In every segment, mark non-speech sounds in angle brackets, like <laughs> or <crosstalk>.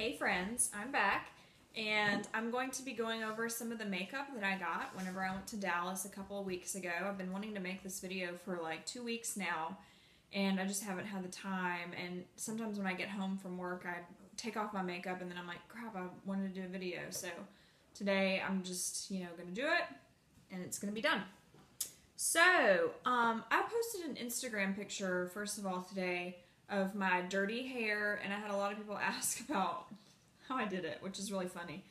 Hey friends, I'm back and I'm going to be going over some of the makeup that I got whenever I went to Dallas a couple of weeks ago. I've been wanting to make this video for like two weeks now and I just haven't had the time and sometimes when I get home from work I take off my makeup and then I'm like crap I wanted to do a video so today I'm just you know gonna do it and it's gonna be done. So um, I posted an Instagram picture first of all today of my dirty hair, and I had a lot of people <laughs> ask about how I did it, which is really funny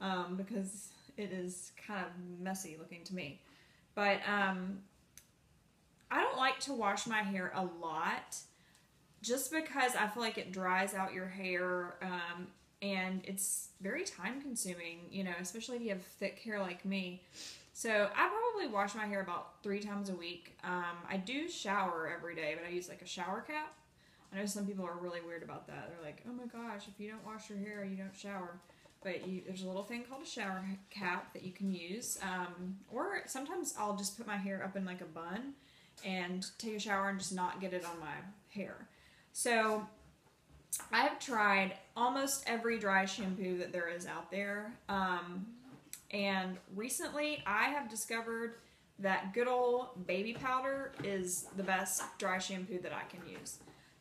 um, because it is kind of messy looking to me. But um, I don't like to wash my hair a lot just because I feel like it dries out your hair um, and it's very time consuming, you know, especially if you have thick hair like me. So I probably wash my hair about three times a week. Um, I do shower every day, but I use like a shower cap. I know some people are really weird about that. They're like, oh my gosh, if you don't wash your hair, you don't shower. But you, there's a little thing called a shower cap that you can use. Um, or sometimes I'll just put my hair up in like a bun and take a shower and just not get it on my hair. So I've tried almost every dry shampoo that there is out there. Um, and recently I have discovered that good old baby powder is the best dry shampoo that I can use.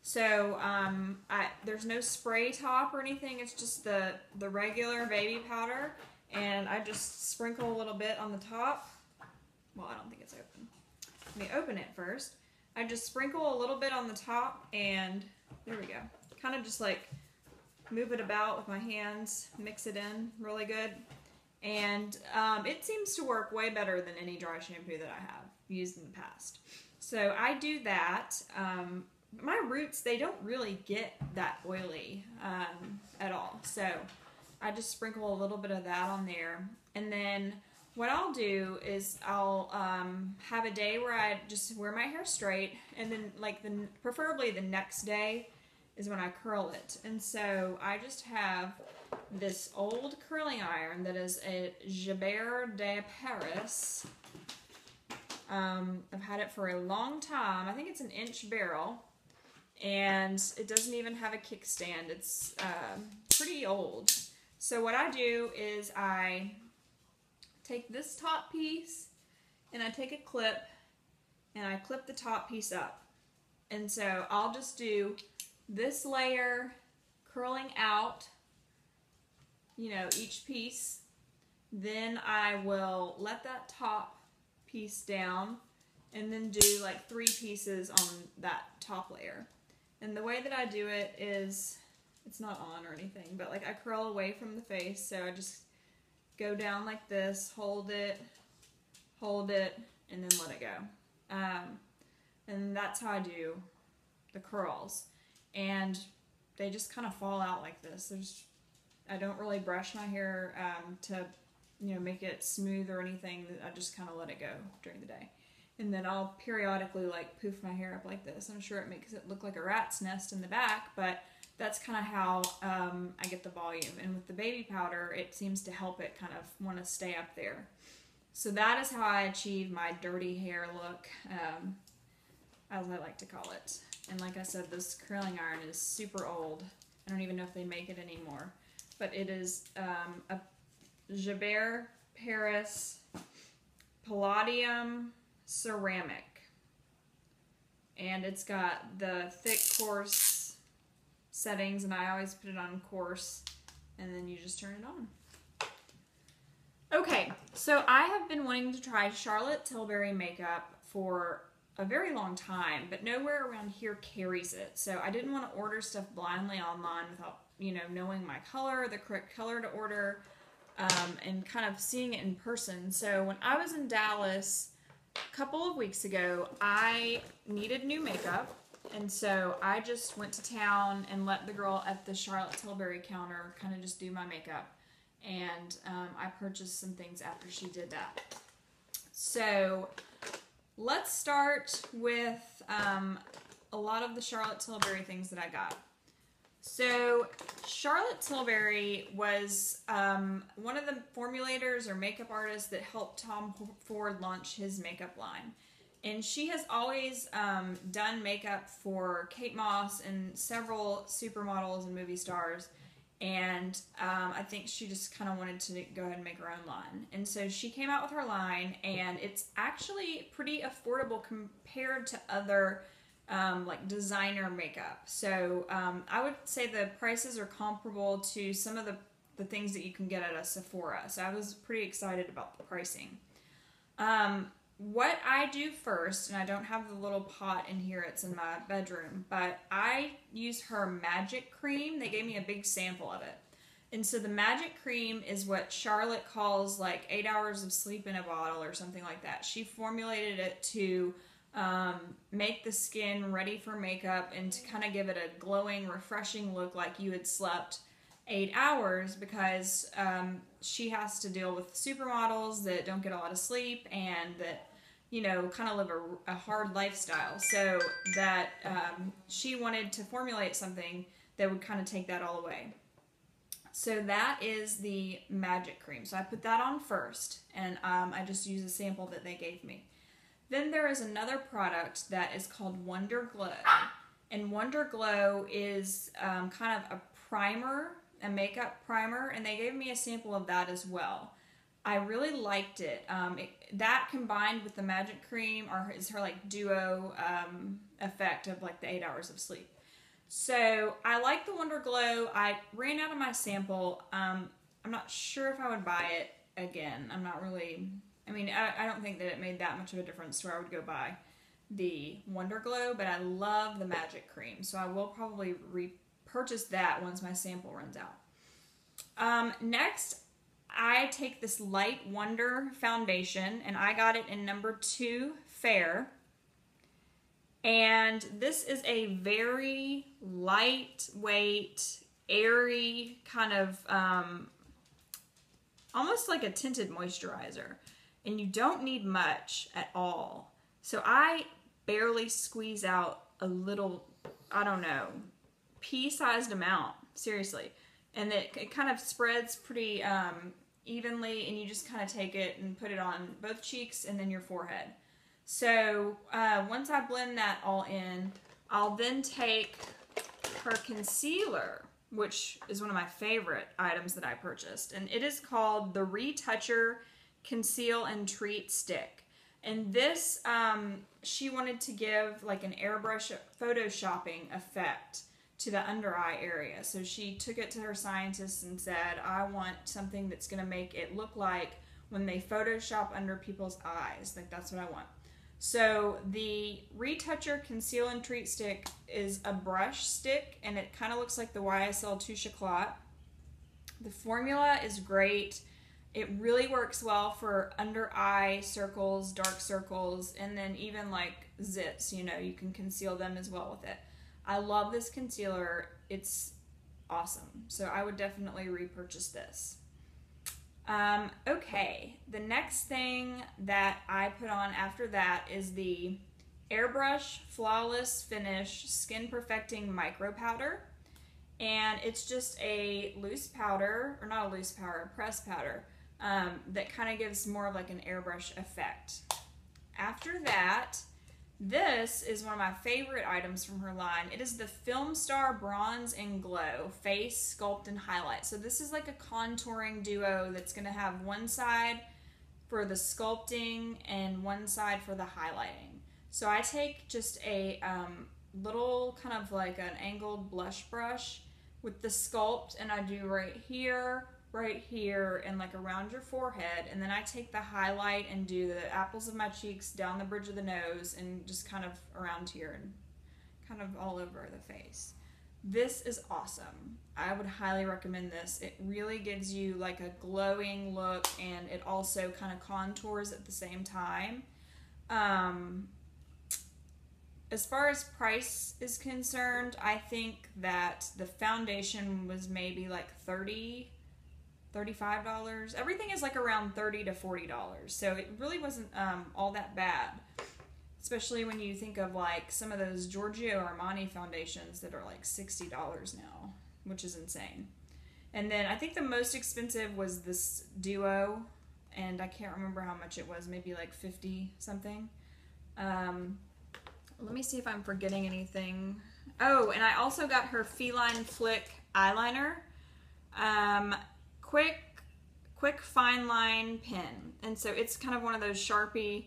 So um, I, there's no spray top or anything. It's just the, the regular baby powder. And I just sprinkle a little bit on the top. Well, I don't think it's open. Let me open it first. I just sprinkle a little bit on the top and there we go. Kind of just like move it about with my hands, mix it in really good. And um, it seems to work way better than any dry shampoo that I have used in the past. So I do that. Um, my roots, they don't really get that oily um, at all. So I just sprinkle a little bit of that on there. And then what I'll do is I'll um, have a day where I just wear my hair straight. And then like the preferably the next day is when I curl it. And so I just have this old curling iron that is a Gibert de Paris. Um, I've had it for a long time. I think it's an inch barrel and it doesn't even have a kickstand. It's uh, pretty old. So what I do is I take this top piece and I take a clip and I clip the top piece up. And so I'll just do this layer curling out, you know, each piece. Then I will let that top piece down and then do like three pieces on that top layer. And the way that I do it is, it's not on or anything, but like I curl away from the face. So I just go down like this, hold it, hold it, and then let it go. Um, and that's how I do the curls. And they just kind of fall out like this. There's, I don't really brush my hair um, to, you know, make it smooth or anything. I just kind of let it go during the day and then I'll periodically like poof my hair up like this. I'm sure it makes it look like a rat's nest in the back, but that's kind of how um, I get the volume. And with the baby powder, it seems to help it kind of want to stay up there. So that is how I achieve my dirty hair look, um, as I like to call it. And like I said, this curling iron is super old. I don't even know if they make it anymore. But it is um, a Gibert Paris Palladium ceramic. And it's got the thick coarse settings, and I always put it on coarse, and then you just turn it on. Okay, so I have been wanting to try Charlotte Tilbury makeup for a very long time, but nowhere around here carries it. So I didn't want to order stuff blindly online without, you know, knowing my color, the correct color to order, um, and kind of seeing it in person. So when I was in Dallas, a couple of weeks ago, I needed new makeup. And so I just went to town and let the girl at the Charlotte Tilbury counter kind of just do my makeup. And um, I purchased some things after she did that. So let's start with um, a lot of the Charlotte Tilbury things that I got. So Charlotte Tilbury was um, one of the formulators or makeup artists that helped Tom Ford launch his makeup line. And she has always um, done makeup for Kate Moss and several supermodels and movie stars. and um, I think she just kind of wanted to go ahead and make her own line. And so she came out with her line, and it's actually pretty affordable compared to other um, like designer makeup. So um, I would say the prices are comparable to some of the, the things that you can get at a Sephora. So I was pretty excited about the pricing. Um, what I do first, and I don't have the little pot in here, it's in my bedroom, but I use her magic cream. They gave me a big sample of it. And so the magic cream is what Charlotte calls like eight hours of sleep in a bottle or something like that. She formulated it to um, make the skin ready for makeup and to kind of give it a glowing, refreshing look like you had slept eight hours because um, she has to deal with supermodels that don't get a lot of sleep and that you know kind of live a, a hard lifestyle. So that um, she wanted to formulate something that would kind of take that all away. So that is the magic cream. So i put that on first and um, i just use a sample that they gave me then there is another product that is called wonder glow and wonder glow is um, kind of a primer a makeup primer, and they gave me a sample of that as well. I really liked it. Um, it that combined with the magic cream or is her like duo um, effect of like the eight hours of sleep. So I like the Wonder Glow. I ran out of my sample. Um, I'm not sure if I would buy it again. I'm not really. I mean, I, I don't think that it made that much of a difference to where I would go buy the Wonder Glow, but I love the magic cream, so I will probably repurchase that once my sample runs out. Um, next, I take this Light Wonder foundation, and I got it in number two fair. And this is a very lightweight, airy kind of um, almost like a tinted moisturizer. And you don't need much at all. So I barely squeeze out a little, I don't know, pea-sized amount, seriously. And it, it kind of spreads pretty um, evenly, and you just kind of take it and put it on both cheeks and then your forehead. So uh, once I blend that all in, I'll then take her concealer, which is one of my favorite items that I purchased, and it is called the Retoucher Conceal and Treat Stick. And this, um, she wanted to give like an airbrush photoshopping effect to the under eye area. So she took it to her scientists and said, I want something that's going to make it look like when they Photoshop under people's eyes. Like, that's what I want. So the Retoucher Conceal and Treat Stick is a brush stick, and it kind of looks like the YSL Touche Éclat. The formula is great. It really works well for under eye circles, dark circles, and then even like zits, you know, you can conceal them as well with it. I love this concealer. It's awesome. So I would definitely repurchase this. Um, okay, the next thing that I put on after that is the Airbrush Flawless Finish Skin Perfecting Micro Powder. And it's just a loose powder, or not a loose powder, a press powder, um, that kind of gives more of like an airbrush effect. After that, this is one of my favorite items from her line. It is the Film Star Bronze and Glow Face Sculpt and Highlight. So this is like a contouring duo that's going to have one side for the sculpting and one side for the highlighting. So I take just a um, little kind of like an angled blush brush with the sculpt and I do right here right here and like around your forehead and then I take the highlight and do the apples of my cheeks down the bridge of the nose and just kind of around here and kind of all over the face. This is awesome. I would highly recommend this. It really gives you like a glowing look and it also kind of contours at the same time. Um, as far as price is concerned, I think that the foundation was maybe like 30 $35. Everything is like around 30 to $40. So it really wasn't um, all that bad. Especially when you think of like some of those Giorgio Armani foundations that are like $60 now, which is insane. And then I think the most expensive was this duo, and I can't remember how much it was, maybe like 50 something. Um, let me see if I'm forgetting anything. Oh, and I also got her Feline Flick eyeliner um, quick, quick fine line pen, and so it's kind of one of those Sharpie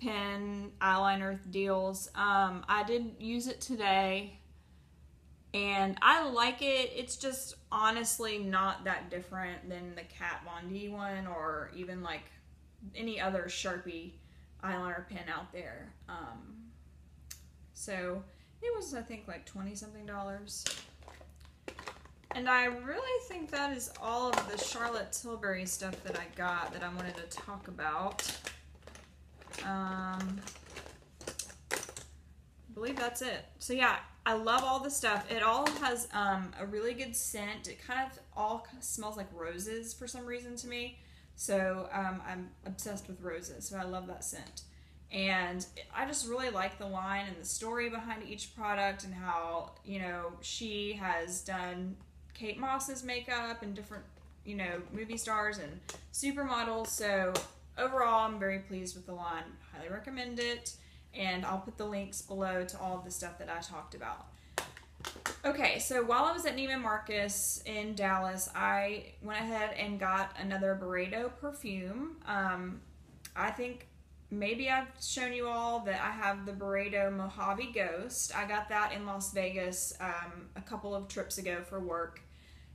pen eyeliner deals. Um, I did use it today, and I like it. It's just honestly not that different than the Kat Von D one, or even like any other Sharpie eyeliner pen out there. Um, so it was, I think, like 20 something dollars. And I really think that is all of the Charlotte Tilbury stuff that I got that I wanted to talk about. Um, I believe that's it. So yeah, I love all the stuff. It all has um, a really good scent. It kind of all kind of smells like roses for some reason to me. So um, I'm obsessed with roses. So I love that scent. And I just really like the line and the story behind each product and how, you know, she has done Kate Moss's makeup and different, you know, movie stars and supermodels. So overall, I'm very pleased with the line. Highly recommend it. And I'll put the links below to all of the stuff that I talked about. Okay, so while I was at Neiman Marcus in Dallas, I went ahead and got another Byredo perfume. Um, I think maybe I've shown you all that I have the Byredo Mojave Ghost. I got that in Las Vegas um, a couple of trips ago for work.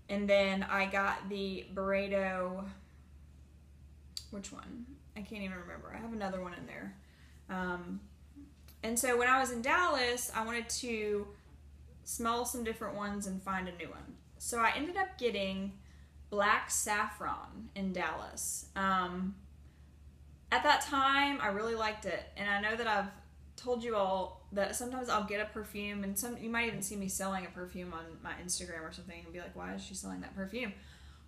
And then I got the Byredo, which one? I can't even remember. I have another one in there. Um, and so when I was in Dallas, I wanted to smell some different ones and find a new one. So I ended up getting Black Saffron in Dallas. Um, at that time, I really liked it, and I know that I've told you all that sometimes I'll get a perfume, and some you might even see me selling a perfume on my Instagram or something, and be like, "Why is she selling that perfume?"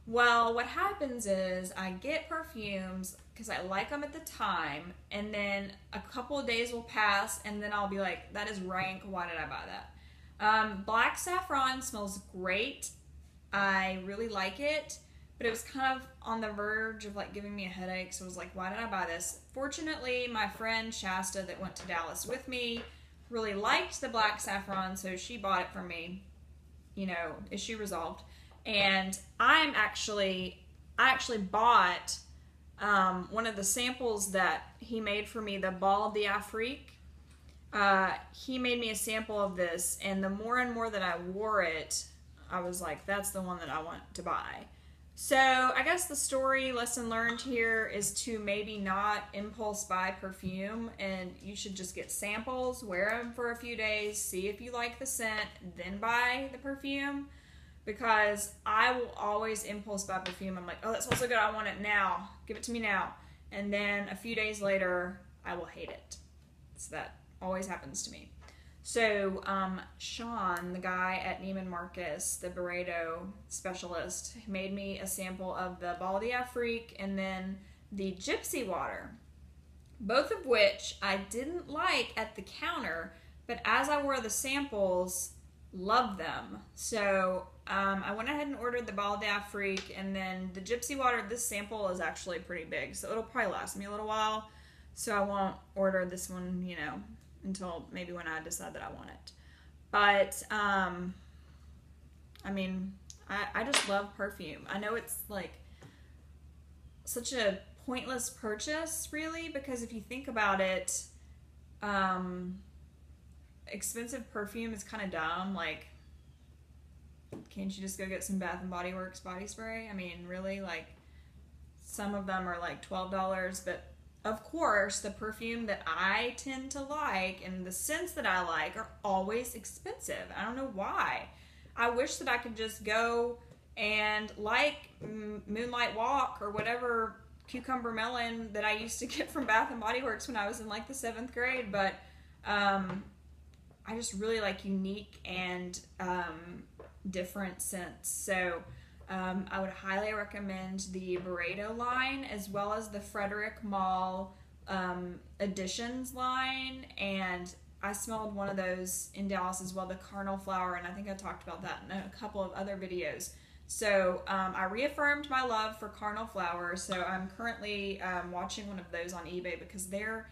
Well, what happens is I get perfumes because I like them at the time, and then a couple of days will pass, and then I'll be like, "That is rank. Why did I buy that?" Um, black saffron smells great. I really like it but it was kind of on the verge of like giving me a headache. So I was like, why did I buy this? Fortunately, my friend Shasta that went to Dallas with me really liked the black saffron, so she bought it for me. You know, issue resolved. And I'm actually, I actually bought um, one of the samples that he made for me, the Bal d'Afrique. Uh, he made me a sample of this, and the more and more that I wore it, I was like, that's the one that I want to buy. So I guess the story lesson learned here is to maybe not impulse buy perfume and you should just get samples, wear them for a few days, see if you like the scent, then buy the perfume. Because I will always impulse buy perfume. I'm like, oh, that smells so good. I want it now. Give it to me now. And then a few days later, I will hate it. So that always happens to me. So, um, Sean, the guy at Neiman Marcus, the Byredo specialist, made me a sample of the Bal d'Afrique and then the Gypsy Water, both of which I didn't like at the counter, but as I wore the samples, loved them. So, um, I went ahead and ordered the Bal d'Afrique and then the Gypsy Water. This sample is actually pretty big, so it'll probably last me a little while. So, I won't order this one, you know, until maybe when I decide that I want it. But um, I mean, I, I just love perfume. I know it's like such a pointless purchase, really, because if you think about it, um, expensive perfume is kind of dumb. Like, can't you just go get some Bath and Body Works body spray? I mean, really, like, some of them are like twelve dollars, but of course, the perfume that I tend to like and the scents that I like are always expensive. I don't know why. I wish that I could just go and like Moonlight Walk or whatever cucumber melon that I used to <laughs> get from Bath and Body Works when I was in like the seventh grade, but um, I just really like unique and um, different scents. So um, I would highly recommend the Byredo line as well as the Frederic Malle um, Editions line. And I smelled one of those in Dallas as well, the Carnal Flower, and I think I talked about that in a couple of other videos. So um, I reaffirmed my love for Carnal Flower. So I'm currently um, watching one of those on eBay because they're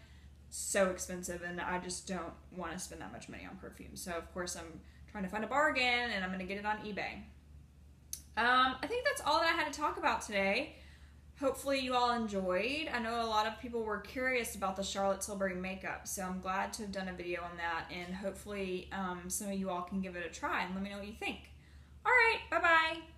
so expensive, and I just don't want to spend that much money on perfume. So of course I'm trying to find a bargain, and I'm going to get it on eBay. Um, I think that's all that I had to talk about today. Hopefully, you all enjoyed. I know a lot of people were curious about the Charlotte Tilbury makeup, so I'm glad to have done a video on that, and hopefully, um, some of you all can give it a try and let me know what you think. All right, bye bye.